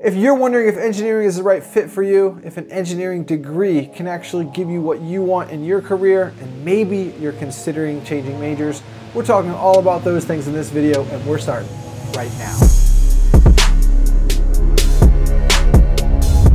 If you're wondering if engineering is the right fit for you, if an engineering degree can actually give you what you want in your career, and maybe you're considering changing majors, we're talking all about those things in this video, and we're starting right now.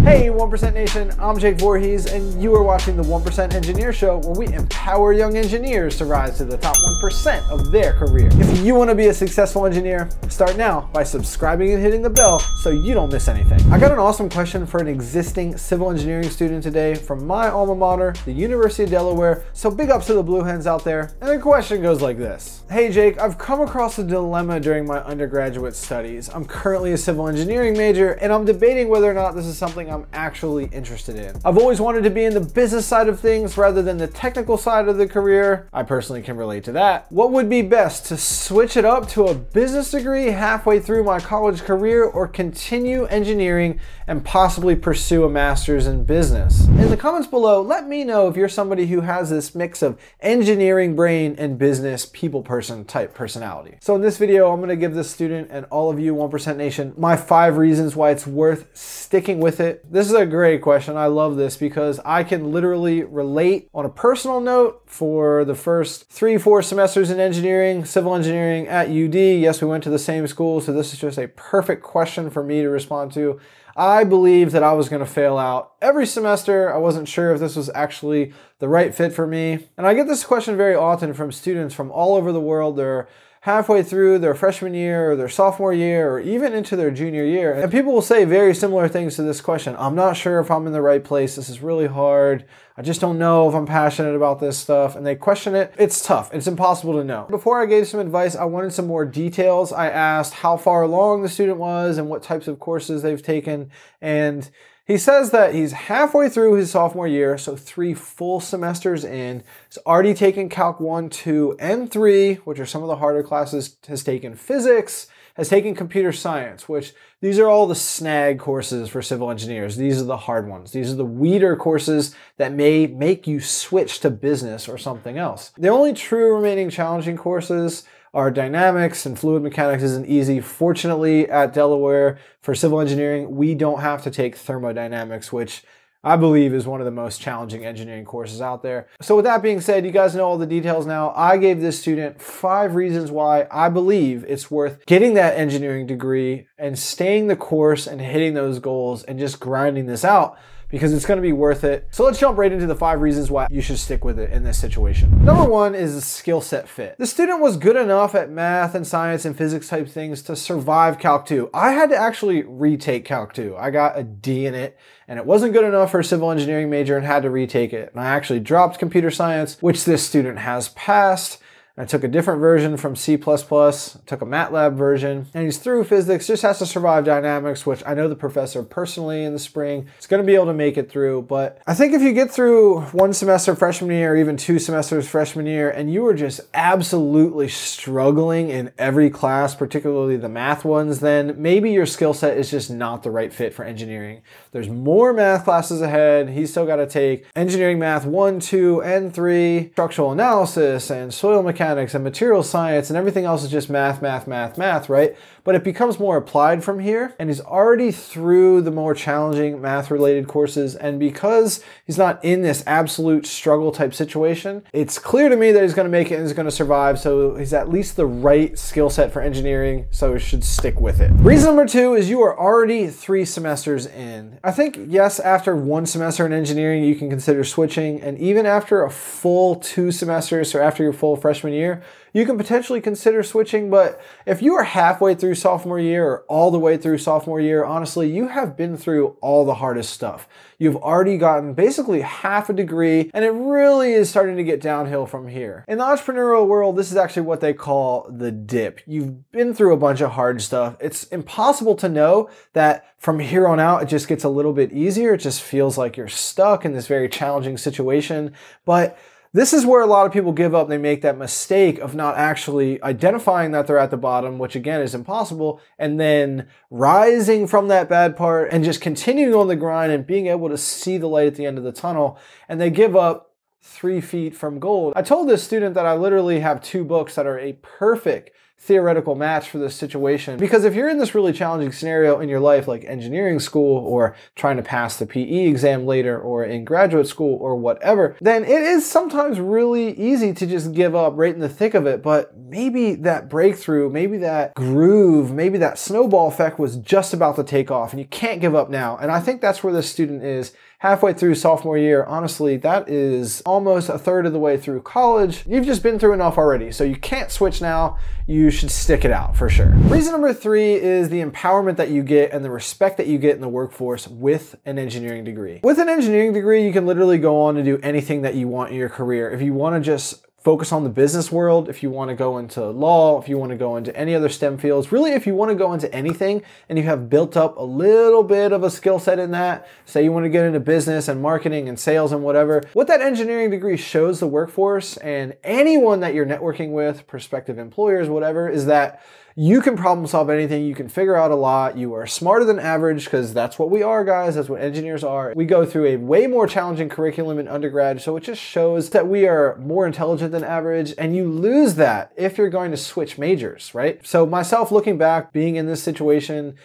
Hey 1% Nation, I'm Jake Voorhees and you are watching the 1% Engineer Show where we empower young engineers to rise to the top 1% of their career. If you want to be a successful engineer, start now by subscribing and hitting the bell so you don't miss anything. I got an awesome question for an existing civil engineering student today from my alma mater, the University of Delaware, so big ups to the Blue Hens out there. And the question goes like this. Hey Jake, I've come across a dilemma during my undergraduate studies. I'm currently a civil engineering major and I'm debating whether or not this is something I'm I'm actually interested in. I've always wanted to be in the business side of things rather than the technical side of the career. I personally can relate to that. What would be best to switch it up to a business degree halfway through my college career or continue engineering and possibly pursue a master's in business? In the comments below, let me know if you're somebody who has this mix of engineering brain and business people person type personality. So in this video, I'm gonna give this student and all of you 1% Nation my five reasons why it's worth sticking with it this is a great question. I love this because I can literally relate on a personal note for the first three, four semesters in engineering, civil engineering at UD. Yes, we went to the same school, so this is just a perfect question for me to respond to. I believe that I was going to fail out every semester. I wasn't sure if this was actually the right fit for me. And I get this question very often from students from all over the world. They're halfway through their freshman year or their sophomore year or even into their junior year. And people will say very similar things to this question. I'm not sure if I'm in the right place. This is really hard. I just don't know if I'm passionate about this stuff. And they question it. It's tough. It's impossible to know. Before I gave some advice, I wanted some more details. I asked how far along the student was and what types of courses they've taken. And he says that he's halfway through his sophomore year, so three full semesters in. He's already taken Calc 1, 2, and 3, which are some of the harder classes, has taken physics, has taken computer science, which these are all the snag courses for civil engineers. These are the hard ones. These are the weeder courses that may make you switch to business or something else. The only true remaining challenging courses our dynamics and fluid mechanics isn't easy. Fortunately, at Delaware, for civil engineering, we don't have to take thermodynamics, which I believe is one of the most challenging engineering courses out there. So with that being said, you guys know all the details now. I gave this student five reasons why I believe it's worth getting that engineering degree and staying the course and hitting those goals and just grinding this out because it's going to be worth it. So let's jump right into the five reasons why you should stick with it in this situation. Number one is a skill set fit. The student was good enough at math and science and physics type things to survive Calc 2. I had to actually retake Calc 2. I got a D in it and it wasn't good enough for a civil engineering major and had to retake it. And I actually dropped computer science, which this student has passed. I took a different version from C++, took a MATLAB version, and he's through physics, just has to survive dynamics, which I know the professor personally in the spring going to be able to make it through. But I think if you get through one semester freshman year, or even two semesters freshman year, and you are just absolutely struggling in every class, particularly the math ones, then maybe your skill set is just not the right fit for engineering. There's more math classes ahead. He's still got to take engineering math 1, 2, and 3, structural analysis, and soil mechanics mechanics and material science and everything else is just math, math, math, math, right? But it becomes more applied from here and he's already through the more challenging math related courses. And because he's not in this absolute struggle type situation, it's clear to me that he's going to make it and he's going to survive. So he's at least the right skill set for engineering. So he should stick with it. Reason number two is you are already three semesters in. I think, yes, after one semester in engineering, you can consider switching. And even after a full two semesters or after your full freshman year, you can potentially consider switching. But if you are halfway through sophomore year or all the way through sophomore year, honestly, you have been through all the hardest stuff. You've already gotten basically half a degree, and it really is starting to get downhill from here. In the entrepreneurial world, this is actually what they call the dip. You've been through a bunch of hard stuff. It's impossible to know that from here on out, it just gets a little bit easier. It just feels like you're stuck in this very challenging situation. But this is where a lot of people give up. They make that mistake of not actually identifying that they're at the bottom, which again is impossible, and then rising from that bad part and just continuing on the grind and being able to see the light at the end of the tunnel. And they give up three feet from gold. I told this student that I literally have two books that are a perfect theoretical match for this situation. Because if you're in this really challenging scenario in your life, like engineering school or trying to pass the PE exam later or in graduate school or whatever, then it is sometimes really easy to just give up right in the thick of it. But maybe that breakthrough, maybe that groove, maybe that snowball effect was just about to take off and you can't give up now. And I think that's where this student is halfway through sophomore year, honestly, that is almost a third of the way through college. You've just been through enough already, so you can't switch now. You should stick it out for sure. Reason number three is the empowerment that you get and the respect that you get in the workforce with an engineering degree. With an engineering degree, you can literally go on to do anything that you want in your career. If you want to just focus on the business world, if you want to go into law, if you want to go into any other STEM fields, really if you want to go into anything and you have built up a little bit of a skill set in that, say you want to get into business and marketing and sales and whatever, what that engineering degree shows the workforce and anyone that you're networking with, prospective employers, whatever, is that you can problem solve anything. You can figure out a lot. You are smarter than average because that's what we are, guys. That's what engineers are. We go through a way more challenging curriculum in undergrad. So it just shows that we are more intelligent than average. And you lose that if you're going to switch majors, right? So myself looking back, being in this situation,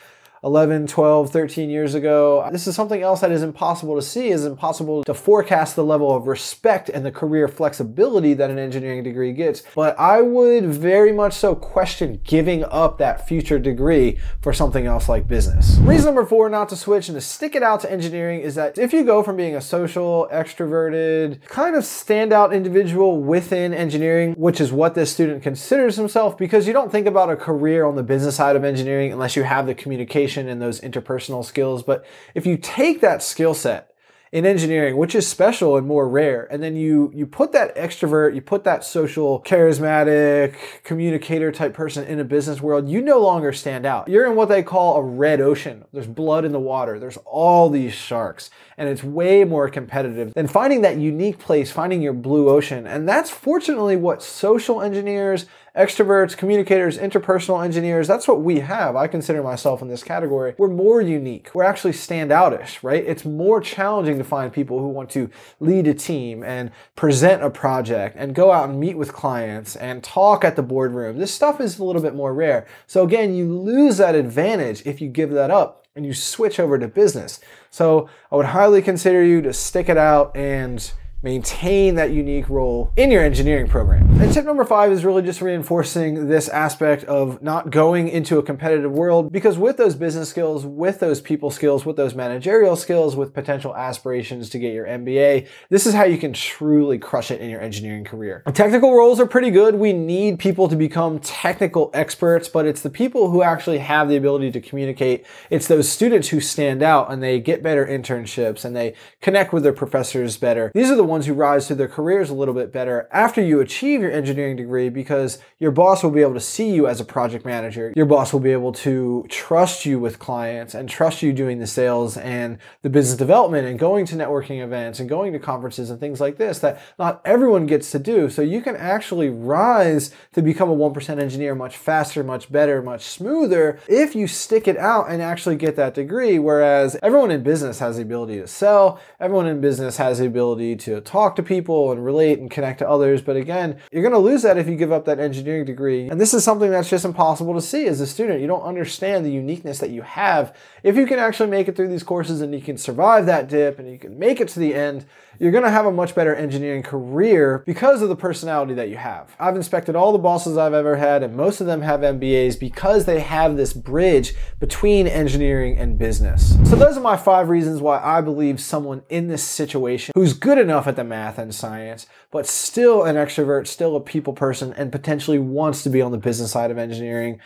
11, 12, 13 years ago. This is something else that is impossible to see, is impossible to forecast the level of respect and the career flexibility that an engineering degree gets. But I would very much so question giving up that future degree for something else like business. Reason number four not to switch and to stick it out to engineering is that if you go from being a social, extroverted, kind of standout individual within engineering, which is what this student considers himself, because you don't think about a career on the business side of engineering unless you have the communication communication and those interpersonal skills. But if you take that skill set in engineering, which is special and more rare. And then you you put that extrovert, you put that social, charismatic, communicator type person in a business world, you no longer stand out. You're in what they call a red ocean. There's blood in the water. There's all these sharks, and it's way more competitive than finding that unique place, finding your blue ocean. And that's fortunately what social engineers extroverts, communicators, interpersonal engineers, that's what we have. I consider myself in this category. We're more unique. We're actually standoutish, right? It's more challenging to find people who want to lead a team and present a project and go out and meet with clients and talk at the boardroom. This stuff is a little bit more rare. So again, you lose that advantage if you give that up and you switch over to business. So I would highly consider you to stick it out and maintain that unique role in your engineering program. And tip number five is really just reinforcing this aspect of not going into a competitive world because with those business skills, with those people skills, with those managerial skills, with potential aspirations to get your MBA, this is how you can truly crush it in your engineering career. Technical roles are pretty good. We need people to become technical experts, but it's the people who actually have the ability to communicate. It's those students who stand out and they get better internships and they connect with their professors better. These are the ones who rise through their careers a little bit better after you achieve your engineering degree because your boss will be able to see you as a project manager. Your boss will be able to trust you with clients and trust you doing the sales and the business development and going to networking events and going to conferences and things like this that not everyone gets to do. So you can actually rise to become a 1% engineer much faster, much better, much smoother if you stick it out and actually get that degree. Whereas everyone in business has the ability to sell, everyone in business has the ability to talk to people and relate and connect to others. But again, you're going to lose that if you give up that engineering degree. And this is something that's just impossible to see as a student. You don't understand the uniqueness that you have. If you can actually make it through these courses and you can survive that dip and you can make it to the end, you're going to have a much better engineering career because of the personality that you have. I've inspected all the bosses I've ever had, and most of them have MBAs because they have this bridge between engineering and business. So, those are my five reasons why I believe someone in this situation who's good enough at the math and science, but still an extrovert, still a people person, and potentially wants to be on the business side of engineering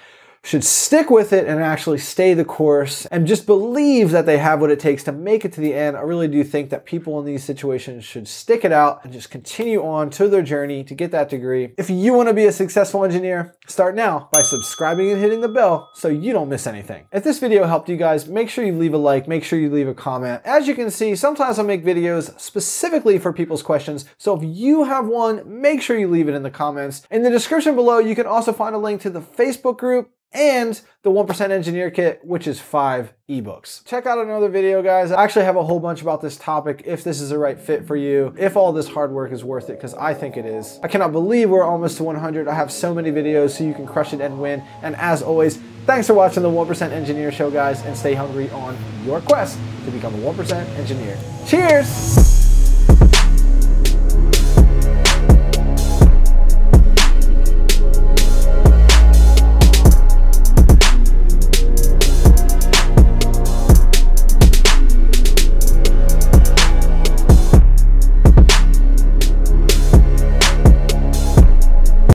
should stick with it and actually stay the course and just believe that they have what it takes to make it to the end. I really do think that people in these situations should stick it out and just continue on to their journey to get that degree. If you want to be a successful engineer, start now by subscribing and hitting the bell so you don't miss anything. If this video helped you guys, make sure you leave a like, make sure you leave a comment. As you can see, sometimes I make videos specifically for people's questions. So if you have one, make sure you leave it in the comments. In the description below, you can also find a link to the Facebook group and the 1% Engineer Kit, which is five ebooks. Check out another video, guys. I actually have a whole bunch about this topic, if this is the right fit for you, if all this hard work is worth it, because I think it is. I cannot believe we're almost to 100. I have so many videos so you can crush it and win. And as always, thanks for watching the 1% Engineer Show, guys, and stay hungry on your quest to become a 1% engineer. Cheers!